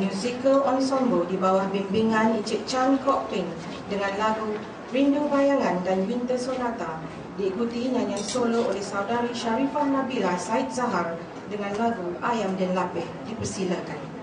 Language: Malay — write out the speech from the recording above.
musical ensemble di bawah bimbingan Encik Chan Kok Ping dengan lagu Rindu Bayangan dan Winter Sonata diikuti nyanyian solo oleh saudari Sharifah Nabila Said Zahar dengan lagu Ayam dan Lapih dipersilakan.